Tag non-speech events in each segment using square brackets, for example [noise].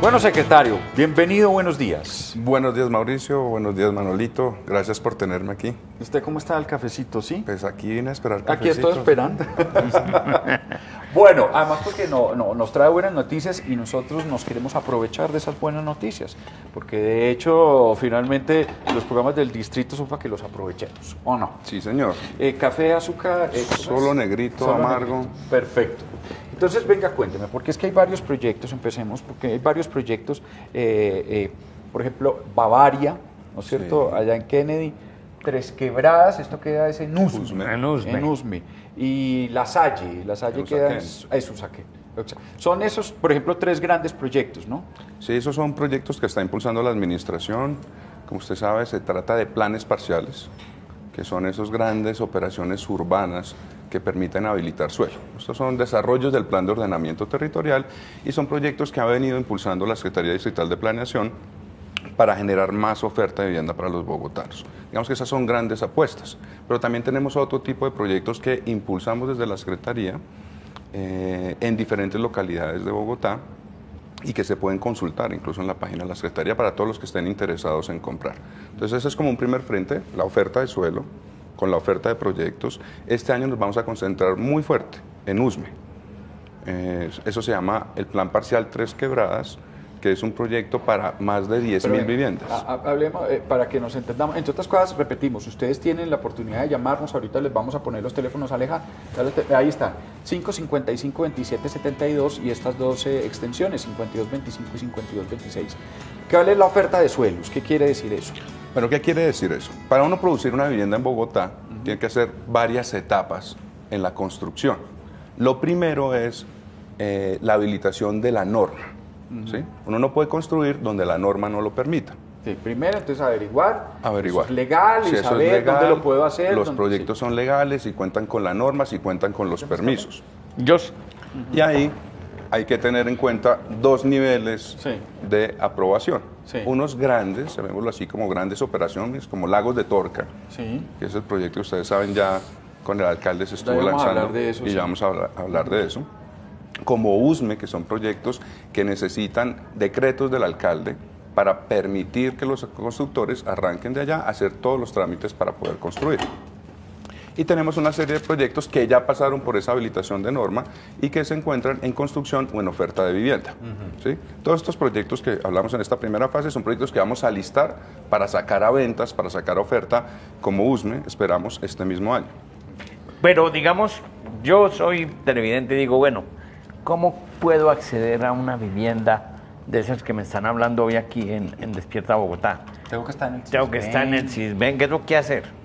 Bueno, secretario, bienvenido, buenos días. Buenos días Mauricio, buenos días Manolito, gracias por tenerme aquí. ¿Usted cómo está el cafecito, sí? Pues aquí vine a esperar Aquí estoy esperando. [laughs] bueno, además porque no, no- nos trae buenas noticias y nosotros nos queremos aprovechar de esas buenas noticias, porque de hecho finalmente los programas del distrito son para que los aprovechemos, ¿o no? Sí señor, Eh, café, azúcar, eh, ¿cómo Solo negrito, amargo. negrito. Perfecto. Entonces, venga, cuénteme, porque es que hay varios proyectos, empecemos, porque hay varios proyectos, eh, eh, por ejemplo, Bavaria, ¿no es cierto? Sí. Allá en Kennedy, Tres Quebradas, esto queda es en Usme. Usme. En Usme. En Usme. Y La Salle, La Salle queda en Usaquén. Son esos, por ejemplo, tres grandes proyectos, ¿no? sí, esos son proyectos que está impulsando la administración. Como usted sabe, se trata de planes parciales, que son esas grandes operaciones urbanas que permiten habilitar suelo. Estos son desarrollos del plan de ordenamiento territorial y son proyectos que ha venido impulsando la Secretaría Distrital de Planeación para generar más oferta de vivienda para los bogotanos. Digamos que esas son grandes apuestas, pero también tenemos otro tipo de proyectos que impulsamos desde la Secretaría eh, en diferentes localidades de Bogotá y que se pueden consultar incluso en la página de la Secretaría para todos los que estén interesados en comprar. Entonces ese es como un primer frente, la oferta de suelo con la oferta de proyectos. Este año nos vamos a concentrar muy fuerte en USME. Eh, eso se llama el Plan Parcial Tres Quebradas, que es un proyecto para más de 10 Pero mil venga, viviendas. ha- ha- Hablemos, eh, para que nos entendamos. Entre otras cosas, repetimos, ustedes tienen la oportunidad de llamarnos, ahorita les vamos a poner los teléfonos, Aleja, ahí está, 555 2772 y estas dos extensiones, 5225 y 5226. ¿Cuál es la oferta de suelos? ¿Qué quiere decir eso? Bueno, ¿qué quiere decir eso? Para uno producir una vivienda en Bogotá, tiene que hacer varias etapas en la construcción. Lo primero es eh, la habilitación de la norma. ¿sí? Uno no puede construir donde la norma no lo permita. Sí, primero, entonces, averiguar. Averiguar. eso es legal Si y eso es saber legal, dónde lo puedo hacer. Los dónde- proyectos son legales y cuentan con la norma, si cuentan con los permisos. Yo, Y ahí hay que tener en cuenta dos niveles Sí. de aprobación. Sí. Unos grandes, llamémoslo así como grandes operaciones, como Lagos de Torca, Sí. que es el proyecto que ustedes saben ya con el alcalde se estuvo vamos a lanzando hablar de eso, y ya vamos a hablar, a hablar de eso. Como USME, que son proyectos que necesitan decretos del alcalde para permitir que los constructores arranquen de allá a hacer todos los trámites para poder construir. Y tenemos una serie de proyectos que ya pasaron por esa habilitación de norma y que se encuentran en construcción o en oferta de vivienda. ¿sí? Todos estos proyectos que hablamos en esta primera fase son proyectos que vamos a listar para sacar a ventas, para sacar a oferta como USME, esperamos este mismo año. pero digamos, yo soy televidente y digo, bueno, ¿cómo puedo acceder a una vivienda de esas que me están hablando hoy aquí en, en Despierta Bogotá? Tengo que estar en el Tengo que estar en el CISBEN, ¿qué tengo que hacer?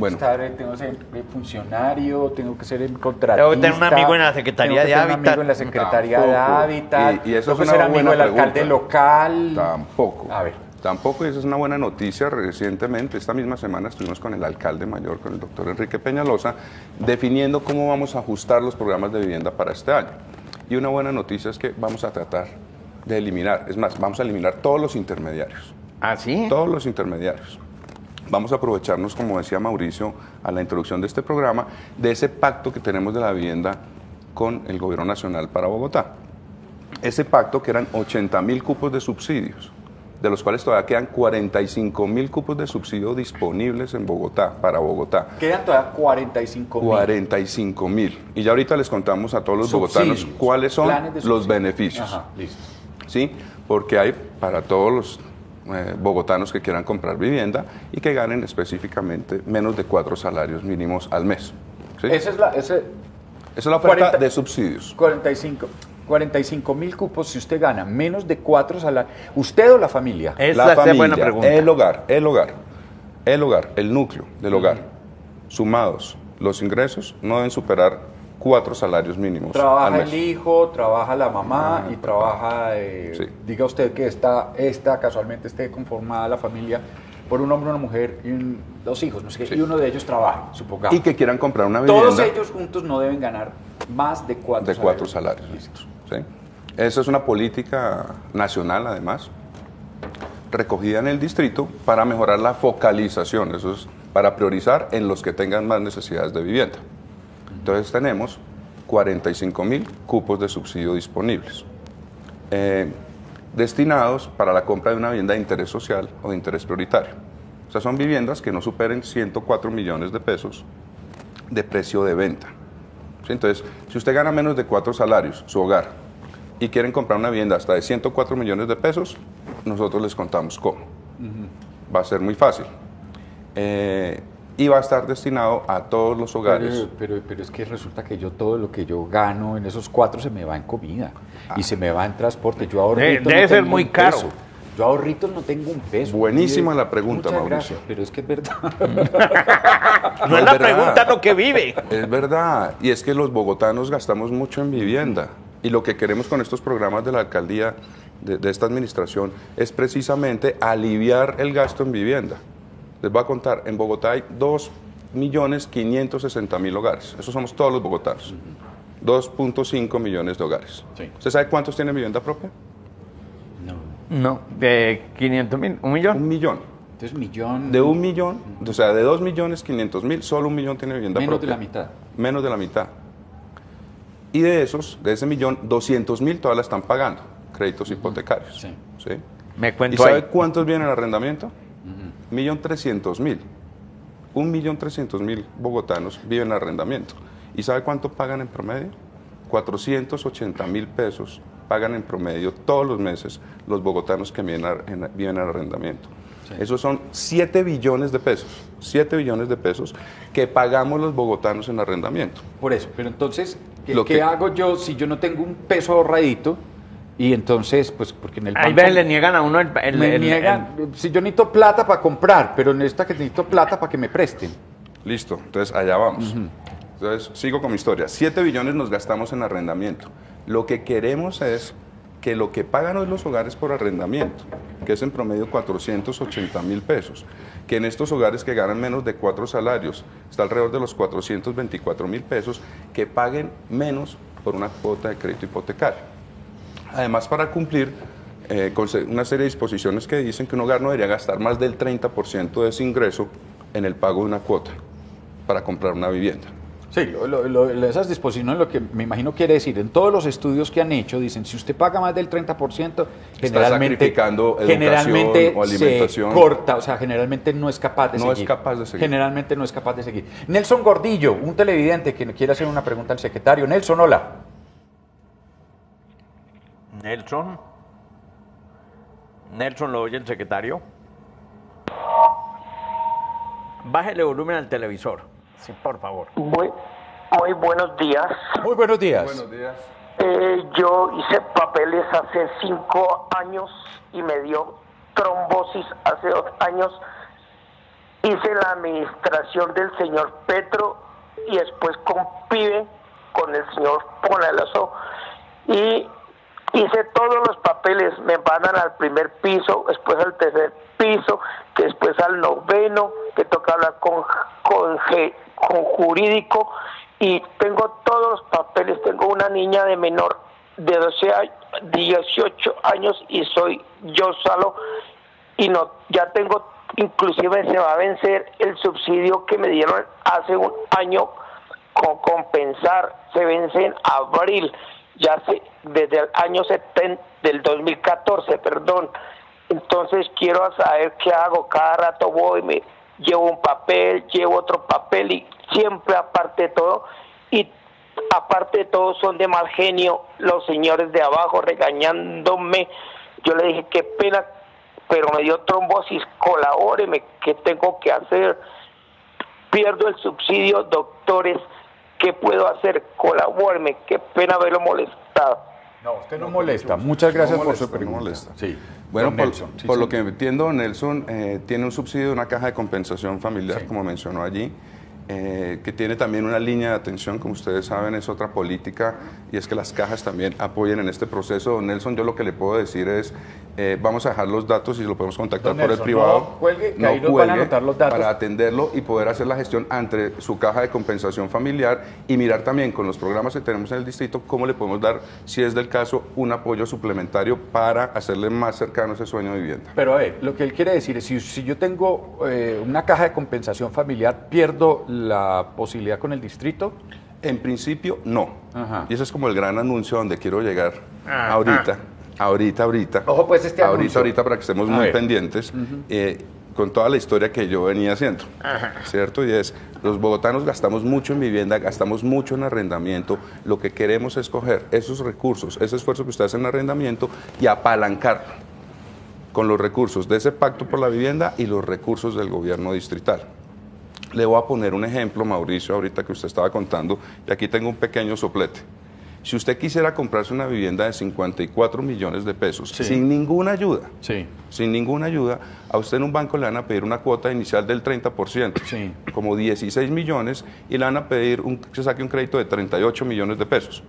Bueno. Estar, eh, tengo que ser funcionario, tengo que ser contratista. Tengo que tener un amigo en la Secretaría tengo que de Hábitat. amigo en la Secretaría de Tampoco. Hábitat. Y- y eso tengo que es ser una amigo buena del alcalde local. Tampoco. A ver. Tampoco, y esa es una buena noticia. Recientemente, esta misma semana, estuvimos con el alcalde mayor, con el doctor Enrique Peñalosa, definiendo cómo vamos a ajustar los programas de vivienda para este año. Y una buena noticia es que vamos a tratar de eliminar, es más, vamos a eliminar todos los intermediarios. ¿Ah, sí? Todos los intermediarios. Vamos a aprovecharnos, como decía Mauricio, a la introducción de este programa, de ese pacto que tenemos de la vivienda con el Gobierno Nacional para Bogotá. Ese pacto que eran 80 mil cupos de subsidios, de los cuales todavía quedan 45 mil cupos de subsidio disponibles en Bogotá, para Bogotá. Quedan todavía 45 mil. 45 mil. Y ya ahorita les contamos a todos los bogotanos cuáles son los beneficios. Ajá, listo. ¿sí? Porque hay para todos los eh, bogotanos que quieran comprar vivienda y que ganen específicamente menos de cuatro salarios mínimos al mes. ¿sí? Esa es la, ese, Esa es la oferta 40 de subsidios. 45. 45 mil cupos si usted gana menos de cuatro salarios. ¿Usted o la familia? Esa la es familia, buena pregunta. el hogar, el hogar, el hogar, el núcleo del hogar, sumados los ingresos, no deben superar cuatro salarios mínimos Trabaja el hijo, trabaja la mamá y trabaja, eh, Sí. diga usted que está, esta casualmente esté conformada la familia por un hombre, una mujer y un- dos hijos, no sé qué, Sí. y uno de ellos trabaja, supongamos. Y que quieran comprar una vivienda. Todos ellos juntos no deben ganar más de cuatro de cuatro salarios listos. ¿sí? Esa es una política nacional, además, recogida en el distrito para mejorar la focalización, eso es para priorizar en los que tengan más necesidades de vivienda. Entonces tenemos 45 mil cupos de subsidio disponibles. Eh, destinados para la compra de una vivienda de interés social o de interés prioritario. O sea, son viviendas que no superen 104 millones de pesos de precio de venta. ¿Sí? Entonces, si usted gana menos de cuatro salarios, su hogar, y quieren comprar una vivienda hasta de 104 millones de pesos, nosotros les contamos cómo. Va a ser muy fácil. Eh, y va a estar destinado a todos los hogares. Pero, pero, pero, es que resulta que yo todo lo que yo gano en esos cuatro se me va en comida y se me va en transporte. Yo ahorro. Debe, debe ser muy caro. Peso. Yo ahorritos no tengo un peso. Buenísima la pregunta, Muchas Mauricio. gracias, pero es que es verdad. [laughs] No es es la verdad. pregunta lo que vive. Es verdad, y es que los bogotanos gastamos mucho en vivienda. Y lo que queremos con estos programas de la alcaldía, de, de esta administración, es precisamente aliviar el gasto en vivienda. Les voy a contar, en Bogotá hay 2.560.000 hogares. Esos somos todos los bogotanos. 2.5 millones de hogares. Sí. ¿Usted sabe cuántos tienen vivienda propia? No. No, de 500 mil, un millón. Un millón. Entonces, millón. De un millón, o sea, de 2 millones 500 mil, solo un millón tiene vivienda Menos de propia. la mitad. Menos de la mitad. Y de esos, de ese millón, 200 mil todavía la están pagando, créditos hipotecarios. Sí. ¿sí? Me ¿Y cuento sabe ahí. cuántos vienen en arrendamiento? Millón trescientos mil. Un millón trescientos mil bogotanos viven en arrendamiento. ¿Y sabe cuánto pagan en promedio? 480 mil pesos pagan en promedio todos los meses los bogotanos que viven, en, viven en arrendamiento. Sí. Esos son 7 billones de pesos. 7 billones de pesos que pagamos los bogotanos en arrendamiento. Por eso, pero entonces, ¿qué, Lo qué que- hago yo si yo no tengo un peso ahorradito? Y entonces, pues, porque en el Ahí banco veces le niegan a uno el... el- me el- niegan, si yo necesito plata para comprar, pero necesito que necesito plata para que me presten. Listo, entonces allá vamos. Entonces sigo con mi historia. 7 billones nos gastamos en arrendamiento. Lo que queremos es que lo que pagan hoy los hogares por arrendamiento, que es en promedio 480 mil pesos, que en estos hogares que ganan menos de cuatro salarios está alrededor de los 424 mil pesos, que paguen menos por una cuota de crédito hipotecario. Además, para cumplir eh, con una serie de disposiciones que dicen que un hogar no debería gastar más del 30% de ese ingreso en el pago de una cuota para comprar una vivienda. Sí, lo- lo- lo- esas disposiciones lo que me imagino quiere decir, en todos los estudios que han hecho, dicen, si usted paga más del 30%, generalmente, sacrificando educación generalmente o alimentación. se corta, o sea, generalmente no es capaz de No es seguir. capaz de seguir. Generalmente no es capaz de seguir. Nelson Gordillo, un televidente que quiere hacer una pregunta al secretario. Nelson, hola. Nelson. Nelson, ¿lo oye el secretario? Bájele volumen al televisor. Sí, por favor. Muy, muy buenos días. Muy buenos días. días. Eh, yo hice papeles hace cinco años y me dio trombosis hace dos años. Hice la administración del señor Petro y después con PIBE, con el señor Ponalazo. Y hice todos los papeles, me mandan al primer piso, después al tercer piso, después al noveno, que toca hablar con, con jurídico y tengo todos los papeles, tengo una niña de menor de 12 años, 18 años y soy yo solo y no ya tengo inclusive se va a vencer el subsidio que me dieron hace un año con compensar se vence en abril ya se, desde el año 70 del 2014 perdón. Entonces quiero saber qué hago. Cada rato voy me llevo un papel llevo otro papel y siempre aparte de todo y aparte de todo son de mal genio los señores de abajo regañándome. Yo le dije qué pena pero me dio trombosis colabóreme qué tengo que hacer pierdo el subsidio doctores qué puedo hacer colabóreme qué pena haberlo molestado No, usted no molesta. Muchas gracias No por su no pregunta. molesta. Sí. Bueno, por, sí, por lo que entiendo, Nelson eh, tiene un subsidio de una caja de compensación familiar, Sí. como mencionó allí, eh, que tiene también una línea de atención, como ustedes saben, es otra política, y es que las cajas también apoyen en este proceso. Don Nelson, yo lo que le puedo decir es, eh, vamos a dejar los datos y lo podemos contactar por el privado. no cuelgue, que ahí nos van a anotar los datos. Para atenderlo y poder hacer la gestión ante su caja de compensación familiar y mirar también con los programas que tenemos en el distrito cómo le podemos dar, si es del caso, un apoyo suplementario para hacerle más cercano ese sueño de vivienda. Pero a ver, lo que él quiere decir es, si, si yo tengo eh, una caja de compensación familiar, ¿pierdo la posibilidad con el distrito? En principio, no. Ajá. Y ese es como el gran anuncio donde quiero llegar Ah, ahorita. ahorita, ahorita. Ojo, pues, este Ahorita, anuncio. ahorita, para que estemos A muy ver. pendientes, eh, con toda la historia que yo venía haciendo, ¿cierto? Y es, los bogotanos gastamos mucho en vivienda, gastamos mucho en arrendamiento. Lo que queremos es coger esos recursos, ese esfuerzo que usted hace en arrendamiento y apalancarlo con los recursos de ese pacto por la vivienda y los recursos del gobierno distrital. Le voy a poner un ejemplo, Mauricio, ahorita que usted estaba contando, y aquí tengo un pequeño soplete. Si usted quisiera comprarse una vivienda de 54 millones de pesos, Sí. sin ninguna ayuda, Sí. sin ninguna ayuda, a usted en un banco le van a pedir una cuota inicial del 30%, Sí. como 16 millones, y le van a pedir un, que saque un crédito de 38 millones de pesos,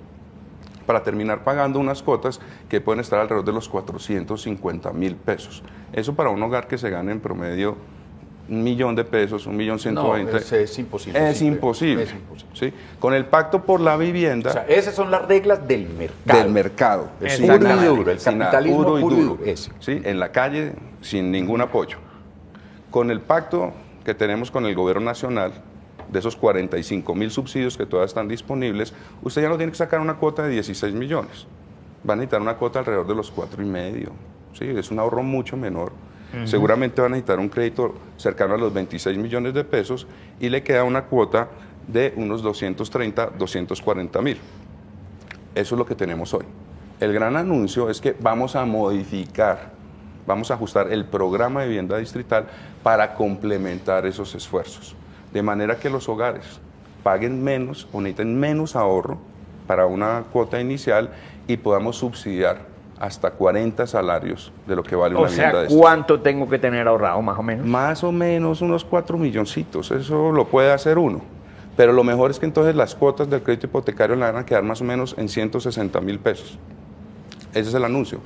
para terminar pagando unas cuotas que pueden estar alrededor de los 450 mil pesos. Eso para un hogar que se gane en promedio un millón de pesos, un millón ciento veinte. es, imposible. Es imposible. Es imposible. ¿sí? Con el pacto por la vivienda O sea, esas son las reglas del mercado. del mercado. Es puro y duro, el capitalismo puro y puro y duro. duro, ese. ¿sí? En la calle, sin ningún apoyo. Con el pacto que tenemos con el gobierno nacional, de esos 45 mil subsidios que todavía están disponibles, usted ya no tiene que sacar una cuota de 16 millones. Va a necesitar una cuota alrededor de los cuatro y medio. ¿sí? Es un ahorro mucho menor. Seguramente va a necesitar un crédito cercano a los 26 millones de pesos y le queda una cuota de unos 230, 240 mil. Eso es lo que tenemos hoy. El gran anuncio es que vamos a modificar, vamos a ajustar el programa de vivienda distrital para complementar esos esfuerzos. De manera que los hogares paguen menos o necesiten menos ahorro para una cuota inicial y podamos subsidiar hasta 40 salarios de lo que vale una O sea, vivienda distrital. ¿cuánto tengo que tener ahorrado más o menos? Más o menos unos 4 milloncitos, eso lo puede hacer uno. Pero lo mejor es que entonces las cuotas del crédito hipotecario le van a quedar más o menos en 160 mil pesos. Ese es el anuncio.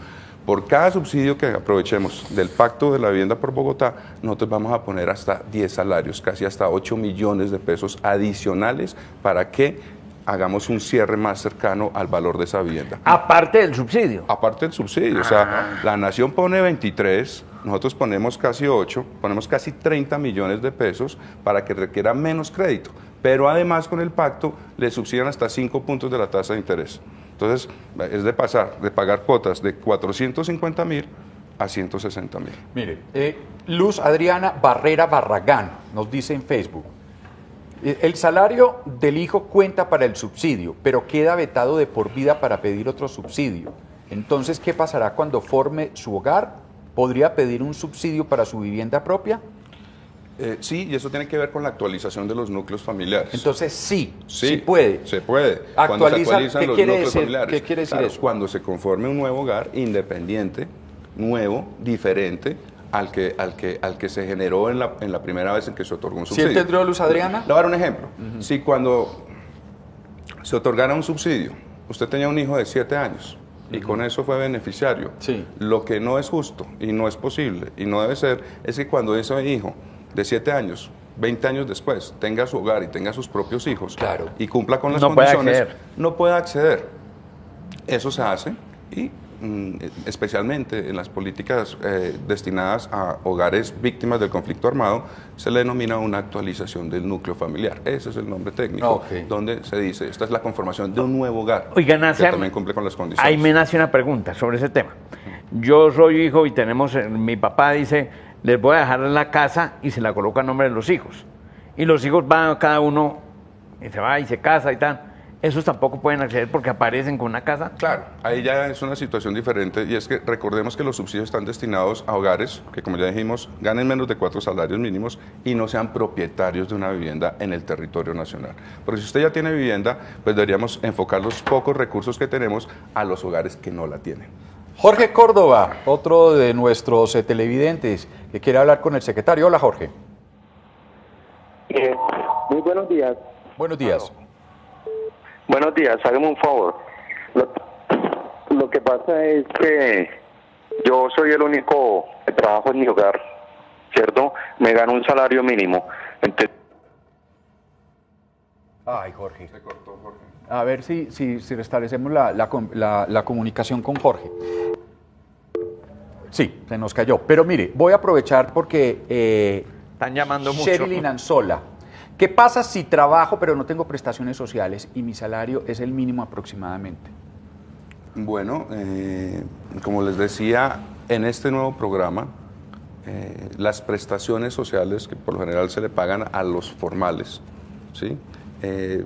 Por cada subsidio que aprovechemos del Pacto de la Vivienda por Bogotá, nosotros vamos a poner hasta 10 salarios, casi hasta 8 millones de pesos adicionales para que hagamos un cierre más cercano al valor de esa vivienda. Aparte del subsidio. Aparte del subsidio, o sea, la nación pone 23, nosotros ponemos casi 8, ponemos casi 30 millones de pesos para que requiera menos crédito, pero además con el pacto le subsidian hasta 5 puntos de la tasa de interés. Entonces, es de pasar de pagar cuotas de 450 mil a 160 mil. Mire, eh, Luz Adriana Barrera Barragán nos dice en Facebook, el salario del hijo cuenta para el subsidio, pero queda vetado de por vida para pedir otro subsidio. Entonces, ¿qué pasará cuando forme su hogar? ¿Podría pedir un subsidio para su vivienda propia? Eh, sí, y eso tiene que ver con la actualización de los núcleos familiares. Entonces, sí, sí, Sí, puede. Se puede. Actualiza- se ¿qué los quiere núcleos decir? familiares. ¿Qué quiere decir Claro, eso? Cuando se conforme un nuevo hogar independiente, nuevo, diferente al que, al que, al que se generó en la, en la primera vez en que se otorgó un ¿Sí subsidio. entendió Luz Adriana? Le voy a dar un ejemplo. Si cuando se otorgara un subsidio, usted tenía un hijo de 7 años y con eso fue beneficiario, Sí. lo que no es justo y no es posible y no debe ser es que cuando ese hijo de 7 años, 20 años después, tenga su hogar y tenga sus propios hijos Claro. y cumpla con las No condiciones, no puede acceder. Eso se hace y especialmente en las políticas eh, destinadas a hogares víctimas del conflicto armado, se le denomina una actualización del núcleo familiar. Ese es el nombre técnico, donde se dice, esta es la conformación de un nuevo hogar Oigan, que también cumple con las condiciones. Ahí me nace una pregunta sobre ese tema. Yo soy hijo y tenemos, eh, mi papá dice, les voy a dejar la casa y se la coloca a nombre de los hijos. Y los hijos van cada uno y se va y se casa y tal. Esos tampoco pueden acceder porque aparecen con una casa. Claro, ahí ya es una situación diferente y es que recordemos que los subsidios están destinados a hogares que, como ya dijimos, ganen menos de cuatro salarios mínimos y no sean propietarios de una vivienda en el territorio nacional. Porque si usted ya tiene vivienda, pues deberíamos enfocar los pocos recursos que tenemos a los hogares que no la tienen. Jorge Córdoba, otro de nuestros eh, televidentes que quiere hablar con el secretario. Hola, Jorge. Eh, muy buenos días. Buenos días. Buenos días, hágame un favor. Lo, lo que pasa es que yo soy el único que trabajo en mi hogar, ¿cierto? Me gano un salario mínimo. Entonces, Ay, Jorge. A ver si, si, si restablecemos la, la com- la- la comunicación con Jorge. Sí, se nos cayó. Pero mire, voy a aprovechar porque eh, Están llamando mucho. Sherilyn Anzola. ¿Qué pasa si trabajo pero no tengo prestaciones sociales y mi salario es el mínimo aproximadamente? Bueno, eh, como les decía, en este nuevo programa, eh, las prestaciones sociales que por lo general se le pagan a los formales, ¿sí? Eh,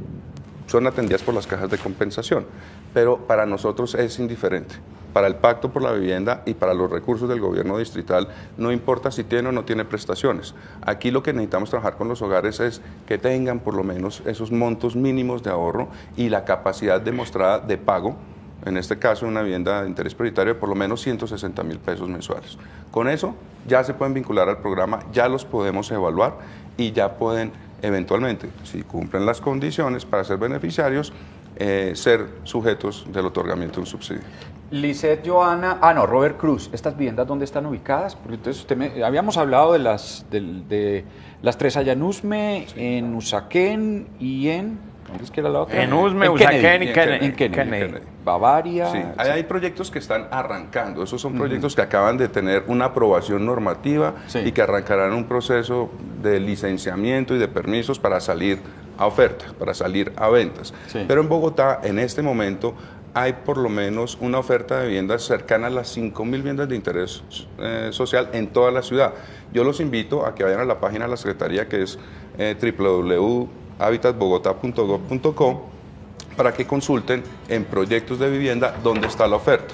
son atendidas por las cajas de compensación, pero para nosotros es indiferente. Para el Pacto por la Vivienda y para los recursos del gobierno distrital, no importa si tiene o no tiene prestaciones. Aquí lo que necesitamos trabajar con los hogares es que tengan por lo menos esos montos mínimos de ahorro y la capacidad demostrada de pago en este caso una vivienda de interés prioritario de por lo menos 160 mil pesos mensuales. Con eso ya se pueden vincular al programa, ya los podemos evaluar y ya pueden eventualmente, si cumplen las condiciones para ser beneficiarios, eh, ser sujetos del otorgamiento de un subsidio. Lisette, Joana, ah no, Robert Cruz, ¿estas viviendas dónde están ubicadas? Porque entonces usted me, habíamos hablado de las, de, de las tres allá en Usme, en Usaquén y en, ¿dónde es que era la otra? En Usme, En Kennedy, Kennedy. En Kennedy, Kennedy. Bavaria. Sí, hay, hay proyectos que están arrancando. Esos son proyectos que acaban de tener una aprobación normativa Sí. y que arrancarán un proceso de licenciamiento y de permisos para salir a oferta, para salir a ventas. Sí. Pero en Bogotá, en este momento, hay por lo menos una oferta de viviendas cercana a las 5.000 viviendas de interés eh, social en toda la ciudad. Yo los invito a que vayan a la página de la Secretaría que es eh, www.habitatbogotá.gov.co para que consulten en proyectos de vivienda dónde está la oferta,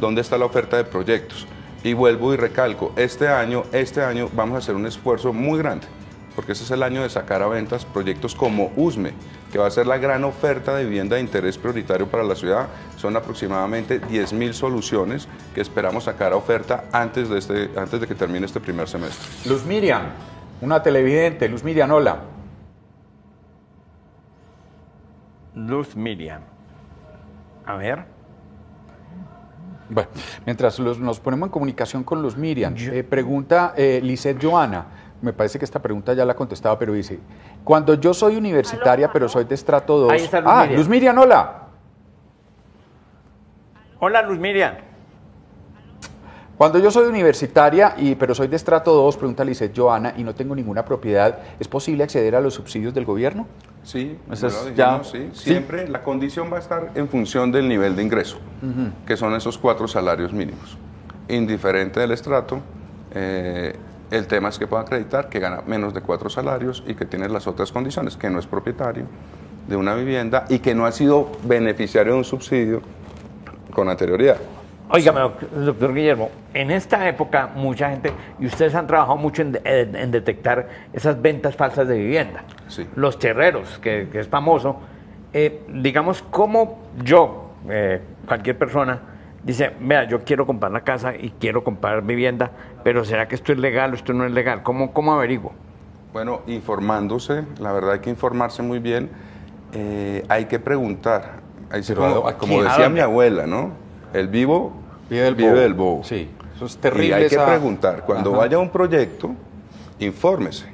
dónde está la oferta de proyectos. Y vuelvo y recalco, este año, este año vamos a hacer un esfuerzo muy grande, porque ese es el año de sacar a ventas proyectos como USME, que va a ser la gran oferta de vivienda de interés prioritario para la ciudad. Son aproximadamente 10.000 soluciones que esperamos sacar a oferta antes de, este, antes de que termine este primer semestre. Luz Miriam, una televidente. Luz Miriam, hola. Luz Miriam. A ver. Bueno, mientras los- nos ponemos en comunicación con Luz Miriam, eh, pregunta eh, Lisette Joana, me parece que esta pregunta ya la contestaba, pero dice, cuando yo soy universitaria, pero soy de estrato 2... Ahí está Luz ah, Miriam. Luz Miriam, hola. Hola, Luz Miriam. Cuando yo soy universitaria, y, pero soy de estrato 2, pregunta Lisette Joana, y no tengo ninguna propiedad, ¿es posible acceder a los subsidios del gobierno? Sí, Eso ya es lo ya- dijimos, sí. sí. Siempre la condición va a estar en función del nivel de ingreso, que son esos cuatro salarios mínimos. Indiferente del estrato, eh, el tema es que pueda acreditar que gana menos de cuatro salarios y que tiene las otras condiciones, que no es propietario de una vivienda y que no ha sido beneficiario de un subsidio con anterioridad. Óigame, doc- doctor Guillermo, en esta época mucha gente, y ustedes han trabajado mucho en, en detectar esas ventas falsas de vivienda. Sí. Los terreros, que, que es famoso. Eh, digamos, como yo, eh, cualquier persona, dice, vea, yo quiero comprar la casa y quiero comprar vivienda, pero ¿será que esto es legal o esto no es legal? ¿Cómo, cómo averiguo? Bueno, informándose, la verdad hay que informarse muy bien, eh, hay que preguntar. Pero, como, ¿a como decía ¿A mi abuela, ¿no? El vivo Vive del vive bobo. del bobo. Sí, eso es Y terrible. hay que preguntar, cuando Ajá. vaya a un proyecto, infórmese.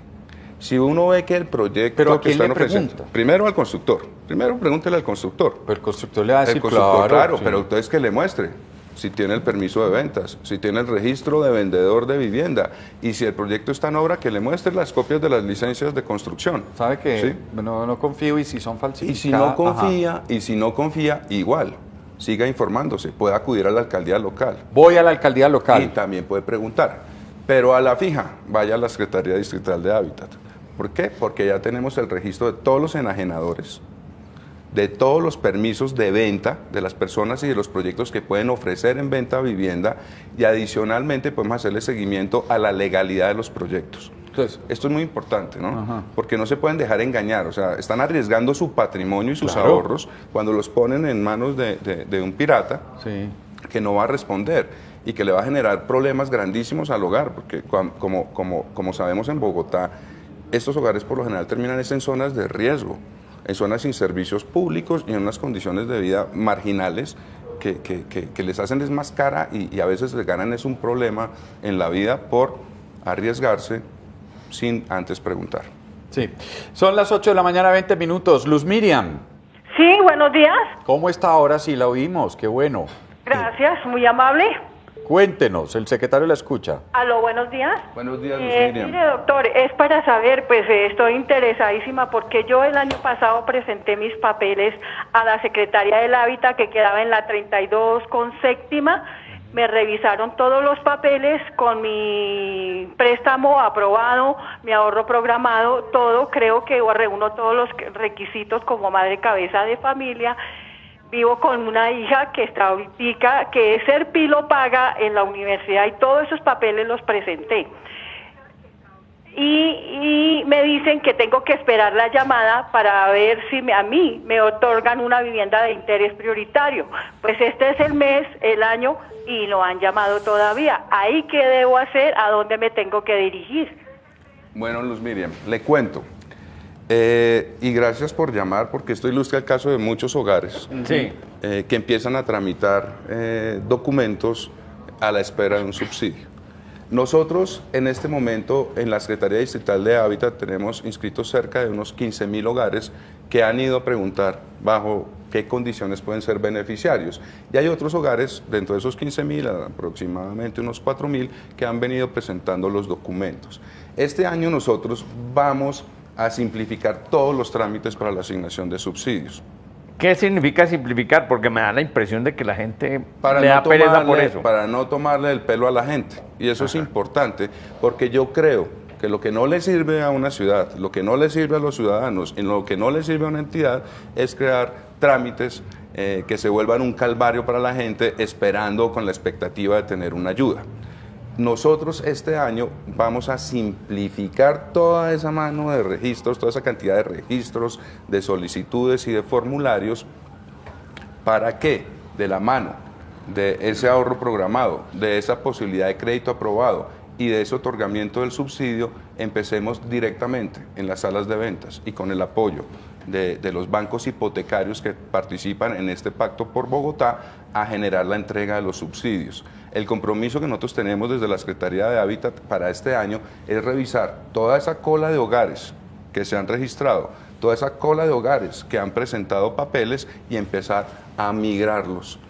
Si uno ve que el proyecto Pero ¿a que están ofreciendo, primero al constructor, primero pregúntele al constructor. Pero el constructor le va a decir, el constructor, claro, sí. pero entonces que le muestre si tiene el permiso de ventas, si tiene el registro de vendedor de vivienda y si el proyecto está en obra, que le muestre las copias de las licencias de construcción. ¿Sabe que Sí. no, no confío y si son Y falsificadas? si no Ajá. confía, y si no confía, igual, siga informándose, puede acudir a la alcaldía local Voy a la alcaldía y local. también puede preguntar. Pero a la fija, vaya a la Secretaría Distrital de Hábitat. ¿Por qué? Porque ya tenemos el registro de todos los enajenadores, de todos los permisos de venta de las personas y de los proyectos que pueden ofrecer en venta vivienda y adicionalmente podemos hacerle seguimiento a la legalidad de los proyectos. Entonces, Esto es muy importante, ¿no? Ajá. Porque no se pueden dejar engañar, o sea, están arriesgando su patrimonio y sus Claro. ahorros cuando los ponen en manos de, de- de un pirata sí. que no va a responder y que le va a generar problemas grandísimos al hogar, porque como, como, como sabemos en Bogotá, estos hogares por lo general terminan en zonas de riesgo, en zonas sin servicios públicos y en unas condiciones de vida marginales que, que- que- que les hacen es más cara y, y a veces les ganan es un problema en la vida por arriesgarse sin antes preguntar. Sí. Son las 8 de la mañana, 20 minutos. Luz Miriam, Sí, buenos días. ¿cómo está ahora? Sí, la oímos, qué bueno. Gracias, muy amable. Cuéntenos, el secretario la escucha. Aló, buenos días. Buenos días, Luz Eh, Miriam. mire, doctor, es para saber, pues eh, estoy interesadísima porque yo el año pasado presenté mis papeles a la Secretaría del Hábitat que quedaba en la 32 con séptima. Me revisaron todos los papeles con mi préstamo aprobado, mi ahorro programado, todo. Creo que reúno todos los requisitos como madre cabeza de familia. Vivo con una hija que está ahorita, que es Serpilo paga en la universidad y todos esos papeles los presenté. Y, y me dicen que tengo que esperar la llamada para ver si me- a mí me otorgan una vivienda de interés prioritario. Pues este es el mes, el año, y no han llamado todavía. ¿Ahí qué debo hacer? ¿A dónde me tengo que dirigir? Bueno, Luz Miriam, le cuento. Eh, y gracias por llamar, porque esto ilustra el caso de muchos hogares Sí. eh, que empiezan a tramitar eh, documentos a la espera de un subsidio. Nosotros en este momento en la Secretaría Distrital de Hábitat tenemos inscritos cerca de unos 15 mil hogares que han ido a preguntar bajo qué condiciones pueden ser beneficiarios. Y hay otros hogares dentro de esos 15 mil, aproximadamente unos 4 mil, que han venido presentando los documentos. Este año nosotros vamos a simplificar todos los trámites para la asignación de subsidios. ¿Qué significa simplificar? Porque me da la impresión de que la gente para le no da pereza por tomarle- eso. Para no tomarle el pelo a la gente. Y eso es importante, porque yo creo que lo que no le sirve a una ciudad, lo que no le sirve a los ciudadanos, y lo que no le sirve a una entidad es crear trámites eh, que se vuelvan un calvario para la gente esperando con la expectativa de tener una ayuda. Nosotros este año vamos a simplificar toda esa mano de registros, toda esa cantidad de registros, de solicitudes y de formularios para que de la mano de ese ahorro programado, de esa posibilidad de crédito aprobado y de ese otorgamiento del subsidio, empecemos directamente en las salas de ventas y con el apoyo de, de los bancos hipotecarios que participan en este pacto por Bogotá a generar la entrega de los subsidios. El compromiso que nosotros tenemos desde la Secretaría de Hábitat para este año es revisar toda esa cola de hogares que se han registrado, toda esa cola de hogares que han presentado papeles y empezar a migrarlos.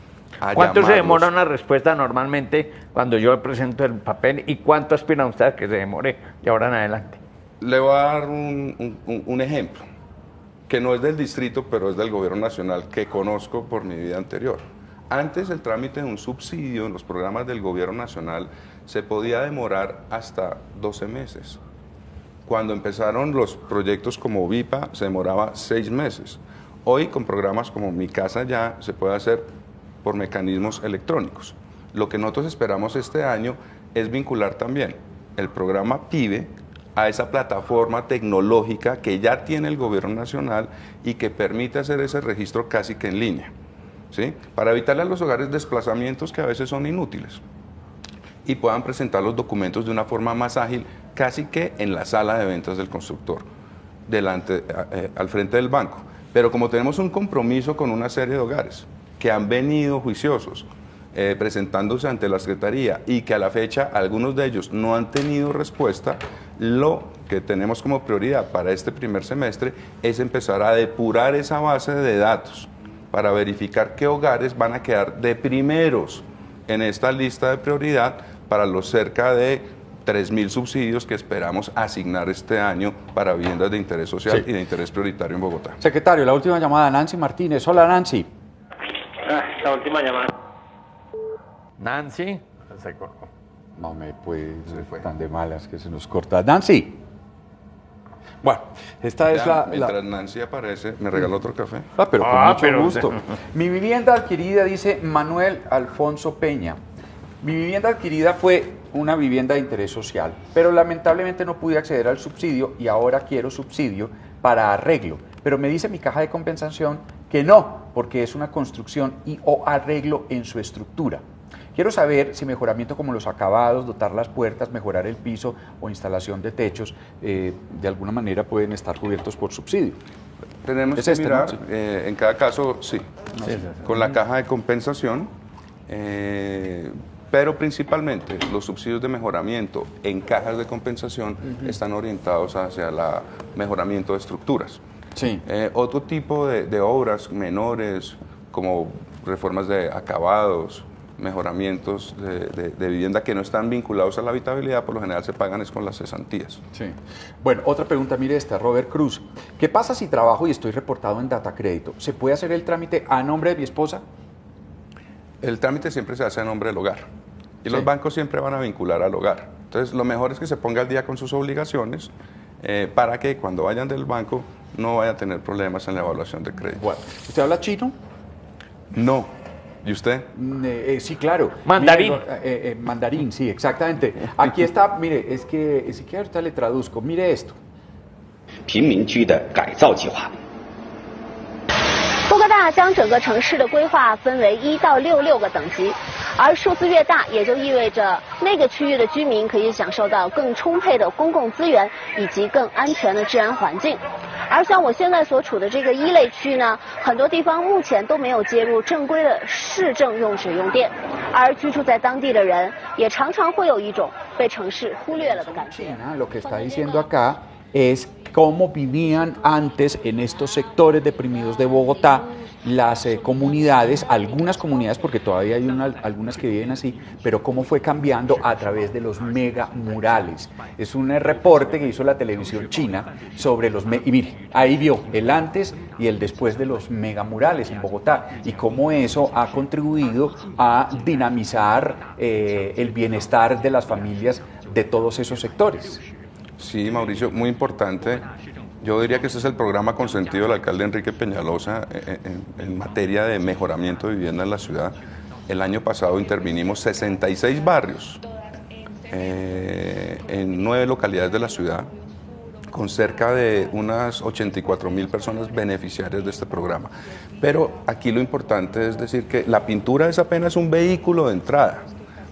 a ¿Cuánto se demora una respuesta normalmente cuando yo presento el papel y cuánto aspiran ustedes que se demore de ahora en adelante? Le voy a dar un, un- un- un ejemplo, que no es del distrito, pero es del gobierno nacional, que conozco por mi vida anterior. Antes el trámite de un subsidio en los programas del gobierno nacional se podía demorar hasta 12 meses. Cuando empezaron los proyectos como VIPA se demoraba seis meses. Hoy con programas como Mi Casa Ya se puede hacer por mecanismos electrónicos. Lo que nosotros esperamos este año es vincular también el programa PIBE a esa plataforma tecnológica que ya tiene el gobierno nacional y que permite hacer ese registro casi que en línea. Para evitarle a los hogares desplazamientos que a veces son inútiles y puedan presentar los documentos de una forma más ágil, casi que en la sala de ventas del constructor, delante, eh, al frente del banco. Pero como tenemos un compromiso con una serie de hogares que han venido juiciosos, eh, presentándose ante la Secretaría y que a la fecha algunos de ellos no han tenido respuesta, lo que tenemos como prioridad para este primer semestre es empezar a depurar esa base de datos para verificar qué hogares van a quedar de primeros en esta lista de prioridad para los cerca de 3.000 subsidios que esperamos asignar este año para viviendas de interés social Sí. y de interés prioritario en Bogotá. Secretario, la última llamada, Nancy Martínez. Hola, Nancy. Ah, la última llamada. Nancy, se cortó. No me puede ser tan de malas que se nos corta. Nancy. Bueno, esta es Ya, la, la- mientras Nancy aparece, ¿me regala otro café? Ah, pero con Ah, mucho pero- gusto. [laughs] Mi vivienda adquirida, dice Manuel Alfonso Peña. Mi vivienda adquirida fue una vivienda de interés social, pero lamentablemente no pude acceder al subsidio y ahora quiero subsidio para arreglo. Pero me dice mi caja de compensación que no, porque es una construcción y o arreglo en su estructura. Quiero saber si mejoramiento como los acabados, dotar las puertas, mejorar el piso o instalación de techos, eh, de alguna manera pueden estar cubiertos por subsidio. Tenemos Es que este, ¿no? mirar, Sí. eh, en cada caso, sí, con la caja de compensación, eh, pero principalmente los subsidios de mejoramiento en cajas de compensación están orientados hacia el mejoramiento de estructuras. Sí. Eh, otro tipo de, de obras menores, como reformas de acabados, mejoramientos de, de- de vivienda que no están vinculados a la habitabilidad, por lo general se pagan es con las cesantías. Sí. Bueno, otra pregunta, mire esta, Robert Cruz. ¿Qué pasa si trabajo y estoy reportado en Data Crédito? ¿Se puede hacer el trámite a nombre de mi esposa? El trámite siempre se hace a nombre del hogar y Sí. los bancos siempre van a vincular al hogar. Entonces, lo mejor es que se ponga al día con sus obligaciones eh, para que cuando vayan del banco no vaya a tener problemas en la evaluación de crédito. Bueno, ¿usted habla chino? No. ¿Y usted? Mm, eh, eh, sí, claro. Mandarín. Mire, eh, eh, mandarín, sí, exactamente. Aquí está, mire, es que si quiere ahorita le traduzco. Mire esto. 贫民区的改造计划。波哥大将整个城市的规划分为一到六六个等级， 而数字越大，也就意味着那个区域的居民可以享受到更充沛的公共资源以及更安全的治安环境。而像我现在所处的这个一类区呢，很多地方目前都没有接入正规的市政用水用电，而居住在当地的人也常常会有一种被城市忽略了的感觉。Las eh, comunidades, algunas comunidades, porque todavía hay una- algunas que viven así, pero cómo fue cambiando a través de los mega murales. Es un eh, reporte que hizo la televisión china sobre los... y mire, ahí vio el antes y el después de los mega murales en Bogotá y cómo eso ha contribuido a dinamizar eh, el bienestar de las familias de todos esos sectores. Sí, Mauricio, muy importante. Yo diría que ese es el programa consentido del alcalde Enrique Peñalosa eh, en, en materia de mejoramiento de vivienda en la ciudad. El año pasado intervinimos 66 barrios eh, en nueve localidades de la ciudad con cerca de unas 84 mil personas beneficiarias de este programa. Pero aquí lo importante es decir que la pintura es apenas un vehículo de entrada,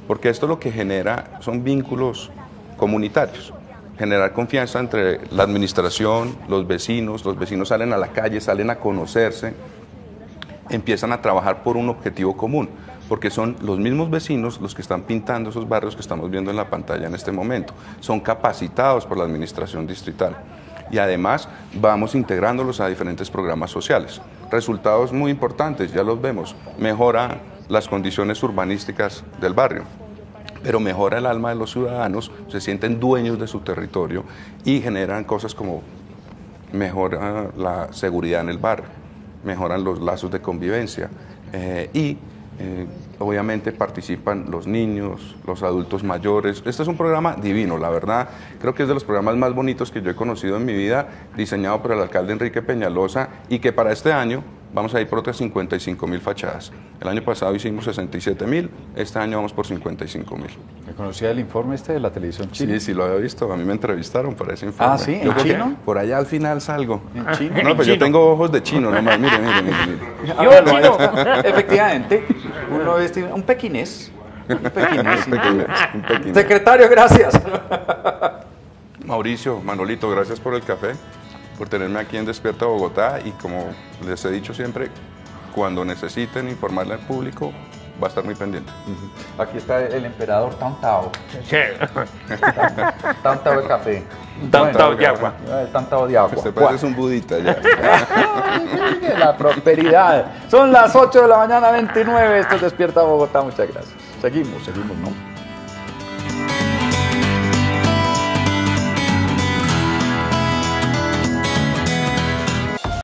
porque esto lo que genera son vínculos comunitarios, generar confianza entre la administración, los vecinos, los vecinos salen a la calle, salen a conocerse, empiezan a trabajar por un objetivo común, porque son los mismos vecinos los que están pintando esos barrios que estamos viendo en la pantalla en este momento. Son capacitados por la administración distrital. Y además vamos integrándolos a diferentes programas sociales. Resultados muy importantes, ya los vemos. Mejora las condiciones urbanísticas del barrio pero mejora el alma de los ciudadanos, se sienten dueños de su territorio y generan cosas como mejora la seguridad en el barrio, mejoran los lazos de convivencia eh, y eh, obviamente participan los niños, los adultos mayores. Este es un programa divino, la verdad, creo que es de los programas más bonitos que yo he conocido en mi vida, diseñado por el alcalde Enrique Peñalosa y que para este año vamos a ir por otras 55 mil fachadas. El año pasado hicimos 67 mil, este año vamos por 55 mil. ¿Me conocía el informe este de la televisión china? Sí, sí, lo había visto. A mí me entrevistaron para ese informe. Ah, ¿sí? ¿En chino? Por allá al final salgo. ¿En chino? No, pues yo tengo ojos de chino nomás. Mire, mire, mire. mire. Ah, [laughs] Yo, chino. [laughs] Efectivamente, uno es un pequinés. Un pequinés. [laughs] Un pequinés, un pequinés. Secretario, gracias. Mauricio, Manolito, gracias por el café, por tenerme aquí en Despierta Bogotá y como les he dicho siempre, cuando necesiten informarle al público, va a estar muy pendiente. Aquí está el emperador Tao Tao. Sí. Tao Tao de café. Tao Bueno, Tao de agua. El Tao Tao de agua. Este parece un budita ya. [laughs] La prosperidad. Son las 8 de la mañana, 29. Esto es Despierta Bogotá. Muchas gracias. Seguimos, seguimos, ¿no?